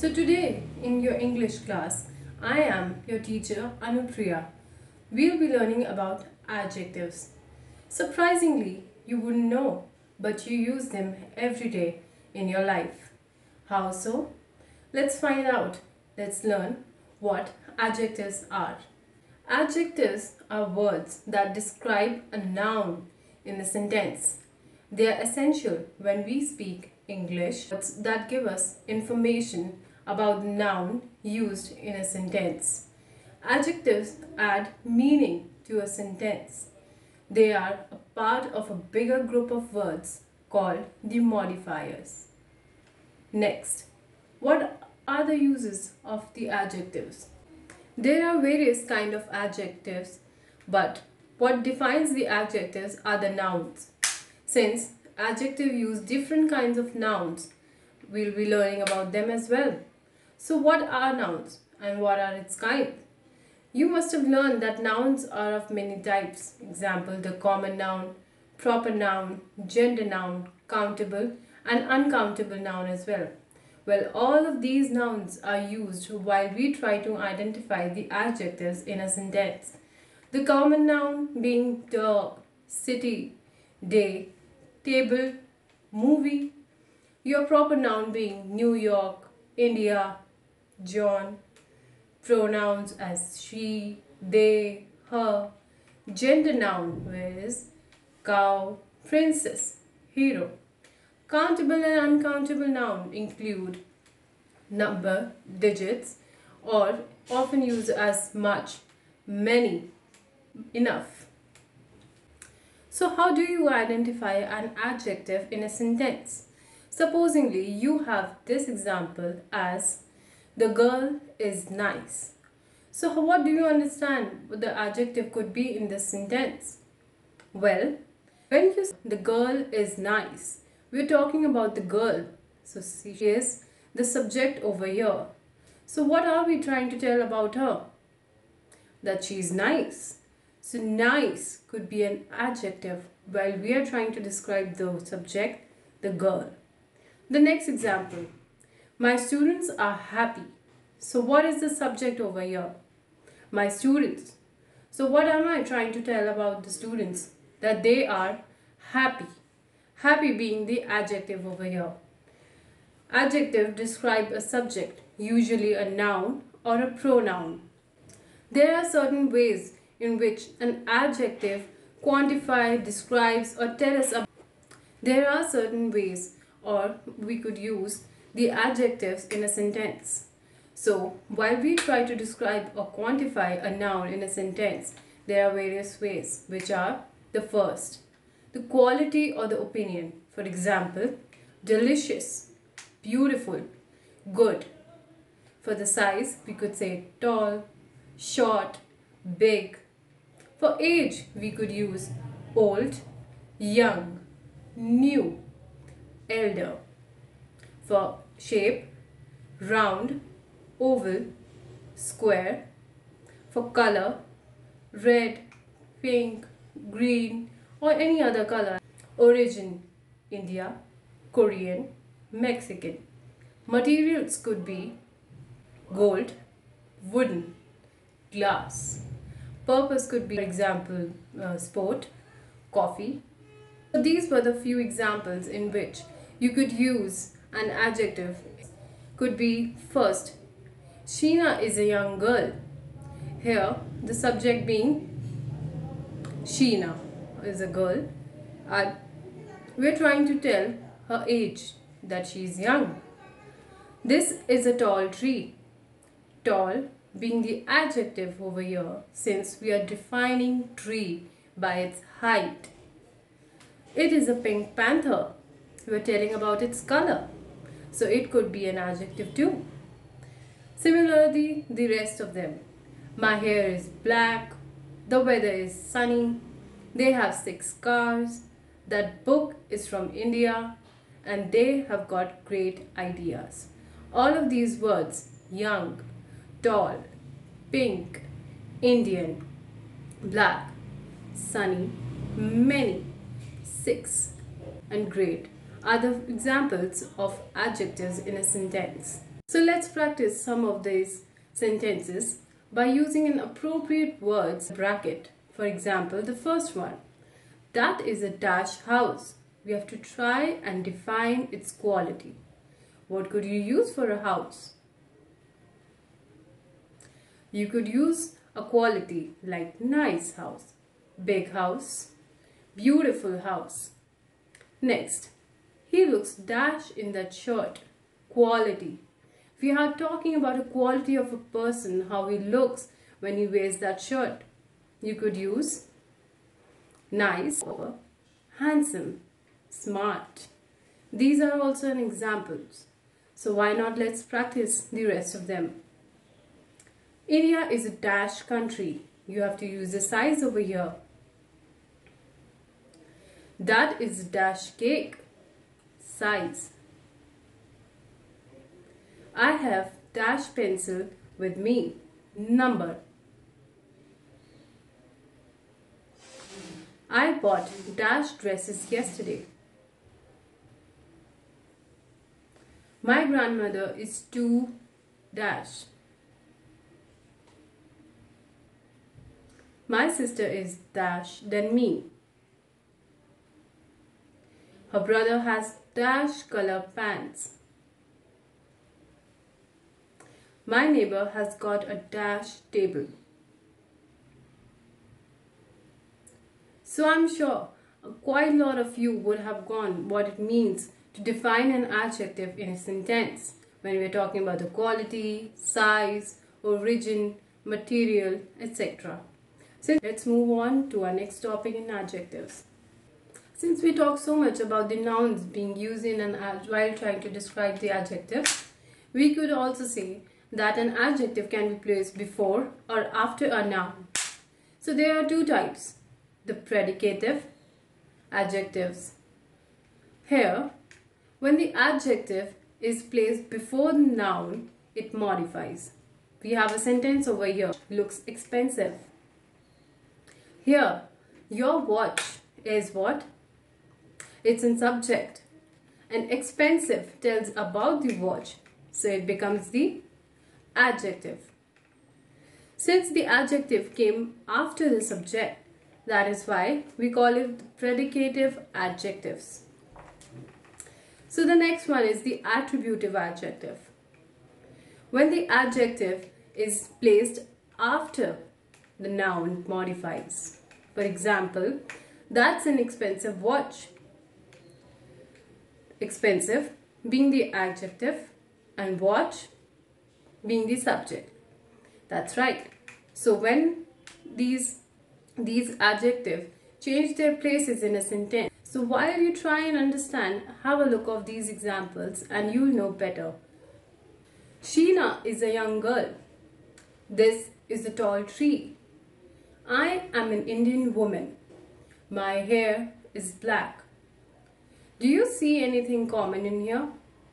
So today in your English class, I am your teacher Anupriya. We'll be learning about adjectives. Surprisingly, you wouldn't know, but you use them every day in your life. How so? Let's find out. Let's learn what adjectives are. Adjectives are words that describe a noun in a sentence. They are essential when we speak English words that give us information about the noun used in a sentence. Adjectives add meaning to a sentence. They are a part of a bigger group of words called the modifiers. Next, what are the uses of the adjectives? There are various kind of adjectives, but what defines the adjectives are the nouns. Since adjective use different kinds of nouns, we'll be learning about them as well. So what are nouns and what are its kinds? You must have learned that nouns are of many types. Example, the common noun, proper noun, gender noun, countable and uncountable noun as well. Well, all of these nouns are used while we try to identify the adjectives in a sentence. The common noun being dog, city, day, table, movie. Your proper noun being New York, India, John. Pronouns as she, they, her. Gender noun is cow, princess, hero. Countable and uncountable noun include number, digits, or often used as much, many, enough. So how do you identify an adjective in a sentence? Supposingly you have this example as the girl is nice. So what do you understand what the adjective could be in this sentence? Well, when you say the girl is nice, we're talking about the girl. So she is the subject over here. So what are we trying to tell about her? That she is nice. So nice could be an adjective while we are trying to describe the subject, the girl. The next example. My students are happy. So what is the subject over here? My students. So what am I trying to tell about the students? That they are happy. Happy being the adjective over here. Adjective describe a subject, usually a noun or a pronoun. There are certain ways in which an adjective quantify, describes or tell us about. There are certain ways or we could use the adjectives in a sentence. So while we try to describe or quantify a noun in a sentence, there are various ways which are the first, the quality or the opinion. For example, delicious, beautiful, good. For the size, we could say tall, short, big. For age, we could use old, young, new, elder. For shape, round, oval, square. For color, red, pink, green or any other color. Origin, India, Korean, Mexican. Materials could be gold, wooden, glass. Purpose could be, for example, uh, sport, coffee. So these were the few examples in which you could use an adjective. Could be first, Sheena is a young girl. Here, the subject being Sheena is a girl. We're trying to tell her age, that she is young. This is a tall tree. Tall being the adjective over here since we are defining tree by its height. It is a pink panther. We are telling about its color. So it could be an adjective too. Similarly, the rest of them. My hair is black. The weather is sunny. They have six cars. That book is from India. And they have got great ideas. All of these words, young, tall, pink, Indian, black, sunny, many, six, and great are the examples of adjectives in a sentence. So let's practice some of these sentences by using an appropriate words bracket. For example, the first one. That is a dash house. We have to try and define its quality. What could you use for a house? You could use a quality like nice house, big house, beautiful house. Next, he looks dash in that shirt. Quality. We are talking about a quality of a person, how he looks when he wears that shirt. You could use nice or handsome, smart. These are also an examples. So why not let's practice the rest of them. India is a dash country. You have to use the size over here. That is dash cake. Size. I have dash pencil with me. Number. I bought dash dresses yesterday. My grandmother is too dash. My sister is dash than me. Her brother has dash color pants. My neighbor has got a dash table. So I'm sure quite a lot of you would have gone what it means to define an adjective in a sentence when we're talking about the quality, size, origin, material, etc. So let's move on to our next topic in adjectives. Since we talk so much about the nouns being used in an ad while trying to describe the adjective, we could also say that an adjective can be placed before or after a noun. So there are two types, the predicative adjectives. Here, when the adjective is placed before the noun, it modifies. We have a sentence over here, looks expensive. Here, your watch is what? It's in subject. And expensive tells about the watch, so it becomes the adjective. Since the adjective came after the subject, that is why we call it predicative adjectives. So the next one is the attributive adjective. When the adjective is placed after the noun, modifies. For example, that's an expensive watch. Expensive being the adjective and watch being the subject. That's right. So when these these adjectives change their places in a sentence. So while you try and understand, have a look of these examples and you'll know better. Sheena is a young girl. This is a tall tree. I am an Indian woman. My hair is black. Do you see anything common in here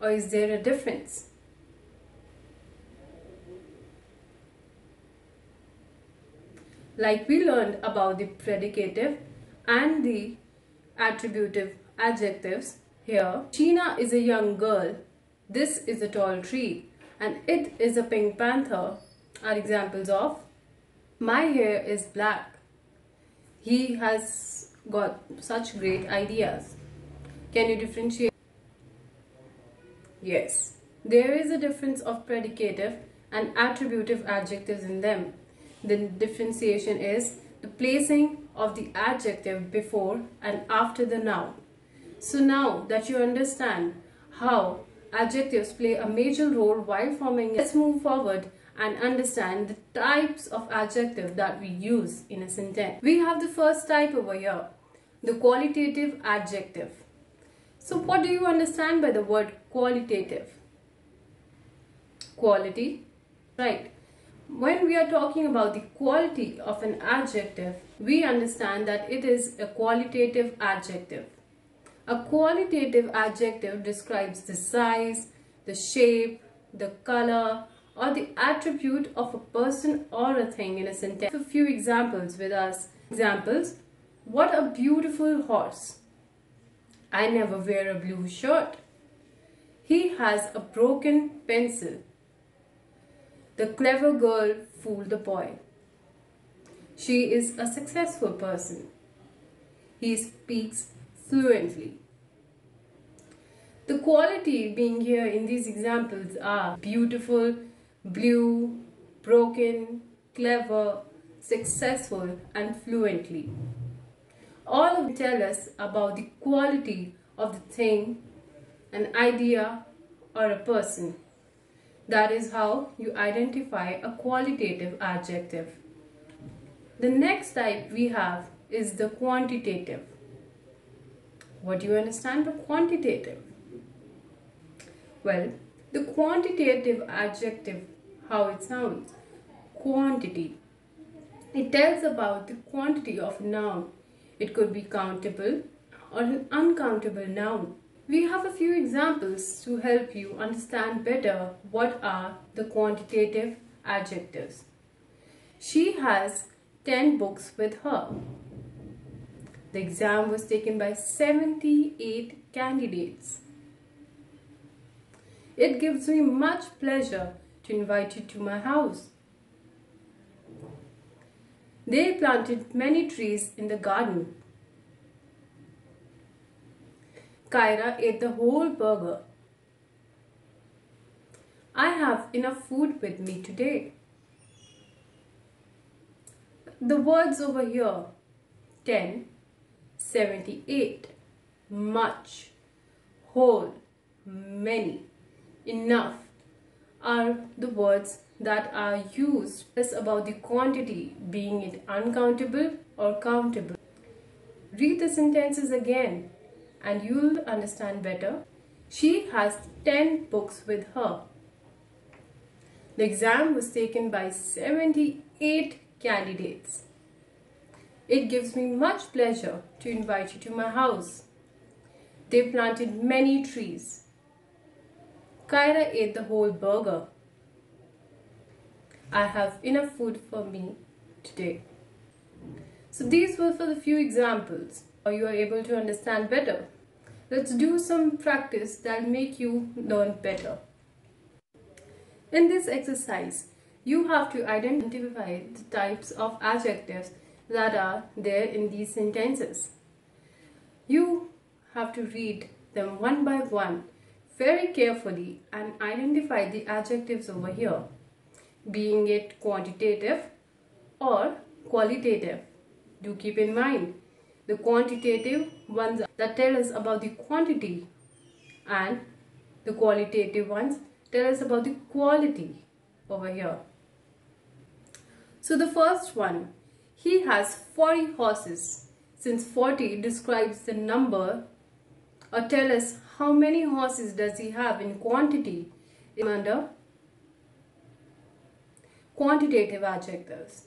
or is there a difference? like we learned about the predicative and the attributive adjectives here. Sheena is a young girl. This is a tall tree. And it is a pink panther are examples of my hair is black. He has got such great ideas. Can you differentiate? Yes, there is a difference of predicative and attributive adjectives in them the differentiation is the placing of the adjective before and after the noun. So now that you understand how adjectives play a major role while forming, let's move forward and understand the types of adjective that we use in a sentence. We have the first type over here, the qualitative adjective. So what do you understand by the word qualitative? Quality, right? When we are talking about the quality of an adjective, we understand that it is a qualitative adjective. A qualitative adjective describes the size, the shape, the color, or the attribute of a person or a thing in a sentence. A few examples with us. Examples, what a beautiful horse. I never wear a blue shirt. He has a broken pencil. The clever girl fooled the boy. She is a successful person. He speaks fluently. The quality being here in these examples are beautiful, blue, broken, clever, successful, and fluently. All of them tell us about the quality of the thing, an idea, or a person. That is how you identify a qualitative adjective. The next type we have is the quantitative. What do you understand by quantitative? Well, the quantitative adjective, how it sounds, quantity. It tells about the quantity of a noun. It could be countable or an uncountable noun. We have a few examples to help you understand better what are the quantitative adjectives. She has 10 books with her. The exam was taken by 78 candidates. It gives me much pleasure to invite you to my house. They planted many trees in the garden. Kyra ate the whole burger. I have enough food with me today. The words over here 10, 78, much, whole, many enough are the words that are used is about the quantity being it uncountable or countable. Read the sentences again and you'll understand better. She has 10 books with her. The exam was taken by 78 candidates. It gives me much pleasure to invite you to my house. They planted many trees. Kyra ate the whole burger. I have enough food for me today. So these were for the few examples. Or you are able to understand better. Let's do some practice that'll make you learn better. In this exercise, you have to identify the types of adjectives that are there in these sentences. You have to read them one by one very carefully and identify the adjectives over here, being it quantitative or qualitative. Do keep in mind the quantitative ones that tell us about the quantity and the qualitative ones tell us about the quality over here. So the first one, he has 40 horses. Since 40 describes the number or tell us how many horses does he have in quantity under quantitative adjectives.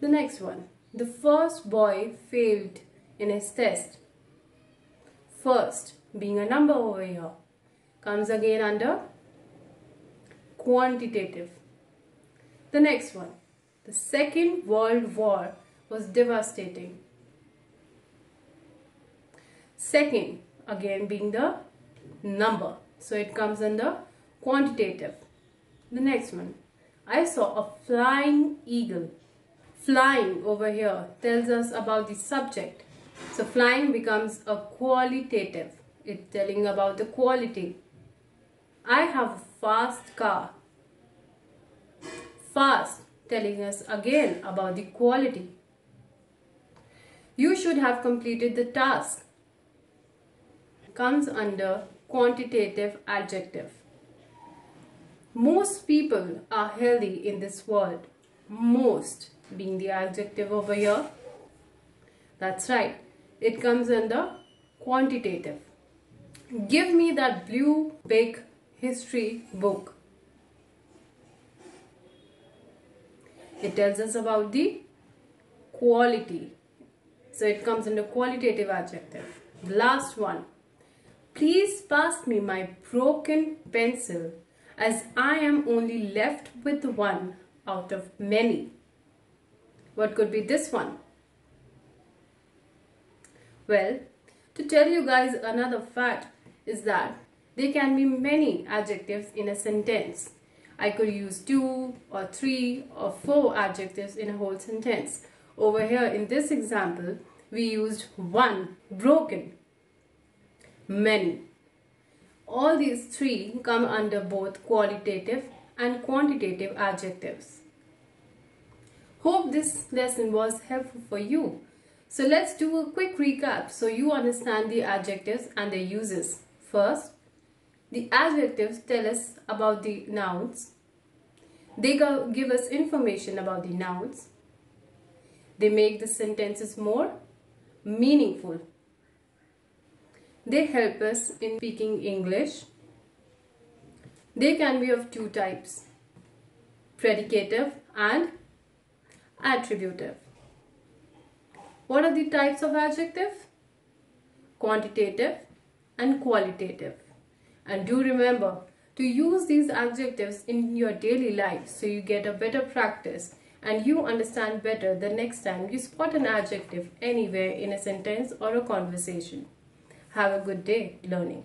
The next one. The first boy failed in his test. First being a number over here comes again under quantitative. The next one. The Second World War was devastating. Second, again being the number. So it comes under quantitative. The next one. I saw a flying eagle. Flying over here tells us about the subject. So flying becomes a qualitative. It's telling about the quality. I have a fast car. Fast telling us again about the quality. You should have completed the task comes under quantitative adjective. Most people are healthy in this world. Most being the adjective over here. That's right. It comes under quantitative. Give me that blue big history book. It tells us about the quality. So it comes under qualitative adjective. The last one Please pass me my broken pencil as I am only left with one out of many. What could be this one? Well, to tell you guys another fact is that There can be many adjectives in a sentence. I could use two or three or four adjectives in a whole sentence. Over here in this example, we used one, broken, many. All these three come under both qualitative and quantitative adjectives. Hope this lesson was helpful for you. So let's do a quick recap so you understand the adjectives and their uses. First, the adjectives tell us about the nouns. They give us information about the nouns. They make the sentences more meaningful. They help us in speaking English. They can be of two types, predicative and attributive. What are the types of adjective? Quantitative and qualitative. And do remember to use these adjectives in your daily life so you get a better practice and you understand better the next time you spot an adjective anywhere in a sentence or a conversation. Have a good day learning.